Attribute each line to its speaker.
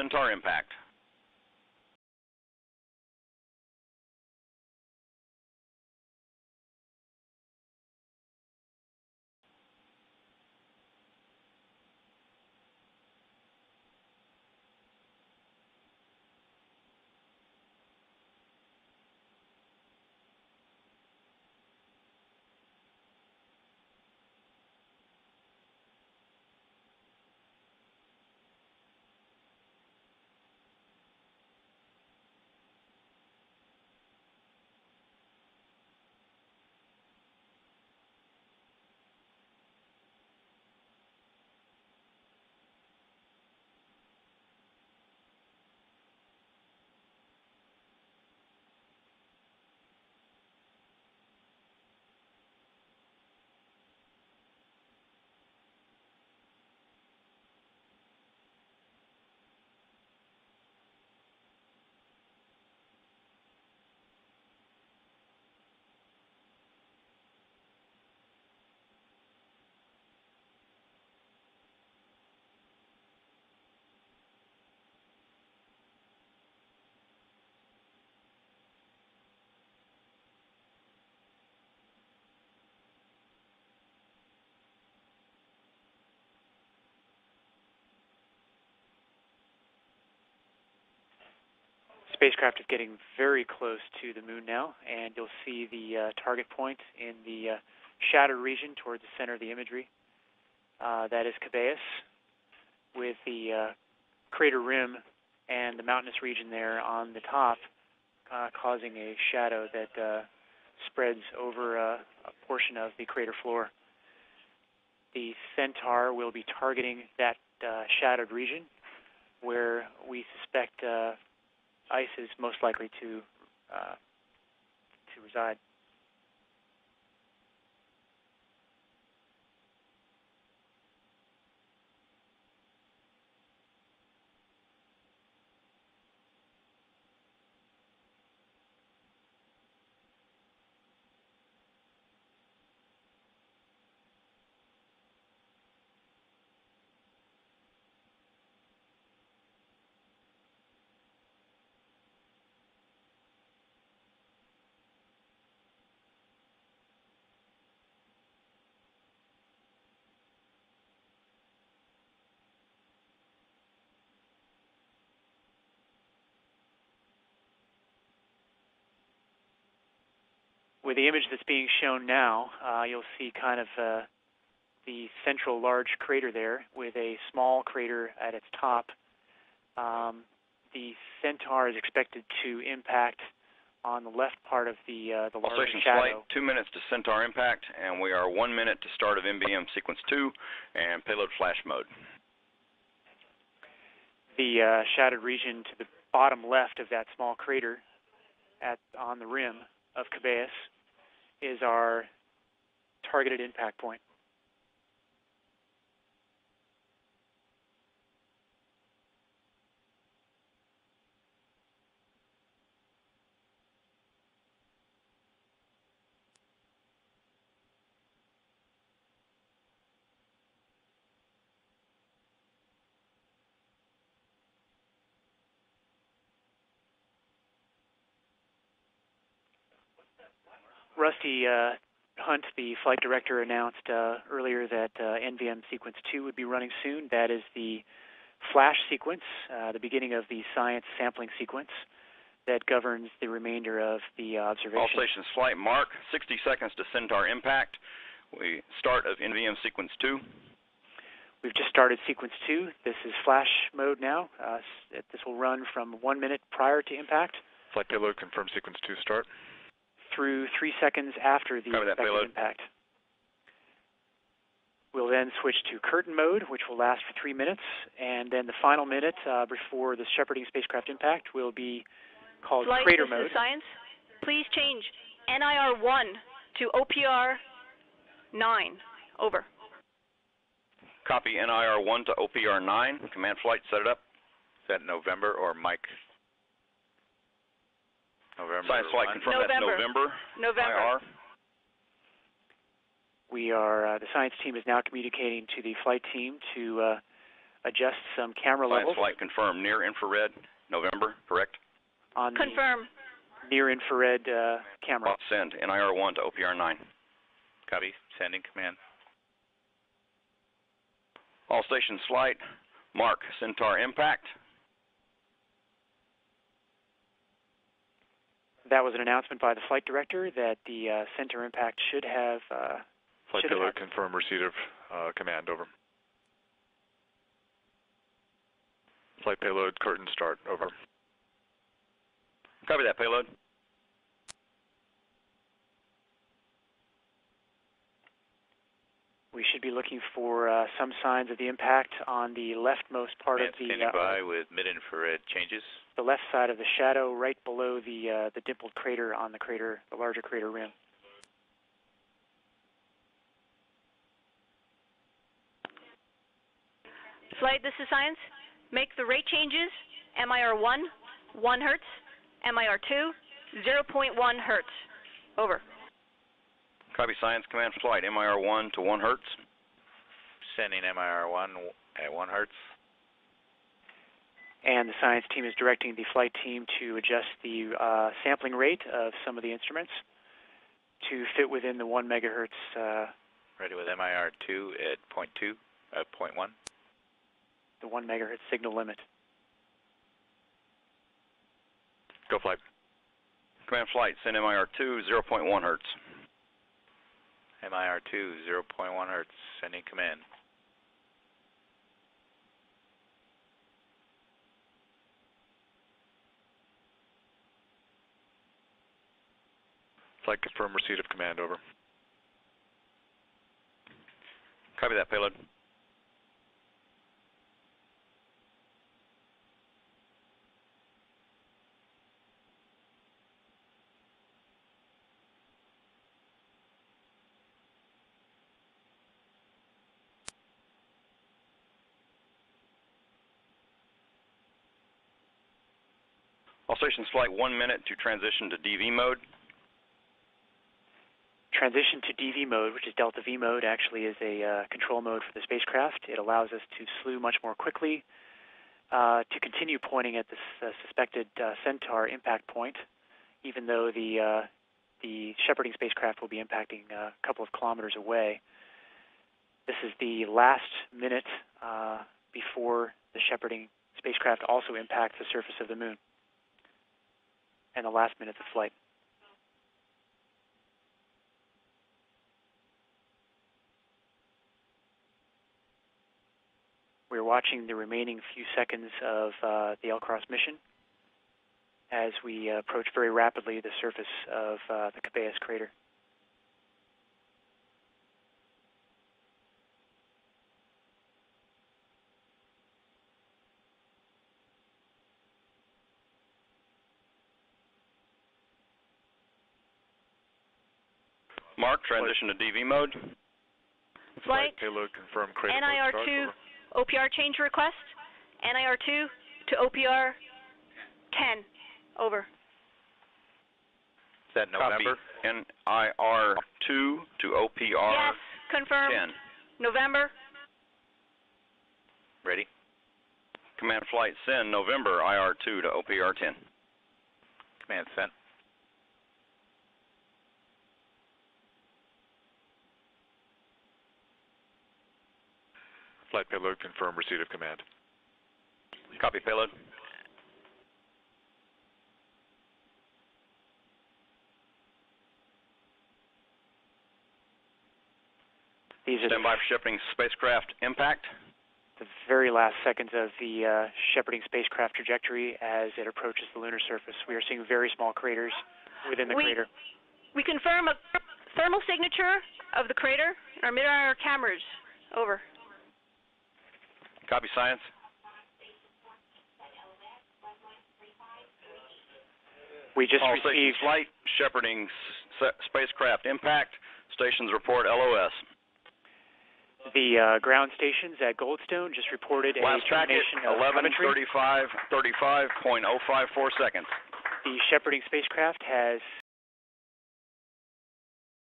Speaker 1: Centaur impact.
Speaker 2: Spacecraft is getting very close to the moon now, and you'll see the uh, target point in the uh, shadowed region towards the center of the imagery. Uh, that is Cabeus, with the uh, crater rim and the mountainous region there on the top, uh, causing a shadow that uh, spreads over a portion of the crater floor. The Centaur will be targeting that shadowed region where we suspect ice is most likely to uh, to reside. With the image that's being shown now, uh, you'll see kind of uh, the central large crater there with a small crater at its top. Um, the Centaur is expected to impact on the left part of the uh, the large
Speaker 1: Station
Speaker 2: shadow.
Speaker 1: Flight, two minutes to Centaur impact, and we are one minute to start of NBM sequence two and payload flash mode.
Speaker 2: The uh, shadowed region to the bottom left of that small crater at on the rim of Cabeus is our targeted impact point. Rusty uh, Hunt, the flight director, announced uh, earlier that uh, NVM sequence 2 would be running soon. That is the flash sequence, uh, the beginning of the science sampling sequence that governs the remainder of the observation.
Speaker 1: All stations flight mark, 60 seconds to Centaur impact. We start of NVM sequence 2.
Speaker 2: We've just started sequence 2. This is flash mode now. Uh, this will run from one minute prior to impact.
Speaker 3: Flight payload confirm sequence 2 start
Speaker 2: through three seconds after the expected impact. We'll then switch to curtain mode, which will last for three minutes, and then the final minute uh, before the shepherding spacecraft impact will be called
Speaker 4: Flight,
Speaker 2: crater
Speaker 4: this
Speaker 2: mode.
Speaker 4: Is science, please change NIR 1 to OPR 9. Over.
Speaker 1: Copy NIR 1 to OPR 9. Command flight, set it up.
Speaker 3: Is that November or Mike? November.
Speaker 1: Science flight confirm
Speaker 4: November.
Speaker 1: that's November.
Speaker 4: November.
Speaker 1: IR.
Speaker 2: We are uh, the science team is now communicating to the flight team to uh, adjust some camera
Speaker 1: Science
Speaker 2: levels
Speaker 1: flight confirmed. Near infrared, November, correct?
Speaker 2: on
Speaker 4: Confirm.
Speaker 2: near infrared uh, camera.
Speaker 1: Send NIR1 to OPR9.
Speaker 3: Copy. Sending command.
Speaker 1: All stations flight. Mark, Centaur impact.
Speaker 2: That was an announcement by the flight director that the uh, Centaur impact should have. Uh,
Speaker 3: Flight
Speaker 2: Should
Speaker 3: payload
Speaker 2: have-
Speaker 3: confirm receipt of uh, command. Over. Flight payload curtain start. Over.
Speaker 1: Copy that payload.
Speaker 2: We should be looking for uh, some signs of the impact on the leftmost part
Speaker 3: command
Speaker 2: of the
Speaker 3: standing
Speaker 2: uh,
Speaker 3: by with mid-infrared changes.
Speaker 2: the left side of the shadow, right below the uh, the dimpled crater on the crater, the larger crater rim.
Speaker 4: Flight, this is Science. Make the rate changes. MIR1, 1 hertz. MIR2, 0.1 hertz. Over.
Speaker 1: Copy Science Command flight. MIR1 to 1 hertz.
Speaker 3: Sending MIR1 at 1 hertz.
Speaker 2: And the science team is directing the flight team to adjust the uh, sampling rate of some of the instruments to fit within the 1 megahertz, uh,
Speaker 3: Ready with MIR2 at point 0.2, uh, point 0.1.
Speaker 2: the 1 megahertz signal limit.
Speaker 3: Go flight.
Speaker 1: Command flight. Send MIR2 0.1 hertz.
Speaker 3: MIR2 0.1 hertz. Sending command. Flight confirm receipt of command. Over.
Speaker 1: Copy that payload. All stations flight one minute to transition to DV mode.
Speaker 2: Transition to DV mode, which is Delta V mode, actually is a uh, control mode for the spacecraft. It allows us to slew much more quickly, uh, to continue pointing at the uh, suspected uh, Centaur impact point, even though the uh, the shepherding spacecraft will be impacting a couple of kilometers away. This is the last minute uh, before the shepherding spacecraft also impacts the surface of the moon, and the last minutes of flight. We're watching the remaining few seconds of uh, the LCROSS mission as we uh, approach very rapidly the surface of uh, the Cabeus crater.
Speaker 1: Mark, transition to DV mode.
Speaker 4: Flight,
Speaker 3: payload confirm
Speaker 4: NIR2 OPR change request. NIR2 to OPR 10. Over.
Speaker 3: Is that November?
Speaker 1: Copy. NIR2 to OPR
Speaker 4: Yes, confirm.
Speaker 1: 10.
Speaker 4: November.
Speaker 3: Ready?
Speaker 1: Command flight send November IR2 to OPR 10.
Speaker 3: Command sent. Flight payload confirm receipt of command.
Speaker 1: Copy payload.
Speaker 2: These are the
Speaker 1: Stand by for shipping spacecraft impact.
Speaker 2: the very last seconds of the uh, shepherding spacecraft trajectory as it approaches the lunar surface. We are seeing very small craters within the
Speaker 4: We-
Speaker 2: crater.
Speaker 4: We confirm a thermal signature of the crater in our mid-IR cameras. Over.
Speaker 1: Copy science.
Speaker 2: We just
Speaker 1: All
Speaker 2: received
Speaker 1: flight shepherding s- spacecraft impact. Stations report LOS.
Speaker 2: the uh, ground stations at Goldstone just reported a
Speaker 1: Last packet
Speaker 2: termination of telemetry.
Speaker 1: 1135 35.054 seconds.
Speaker 2: The shepherding spacecraft has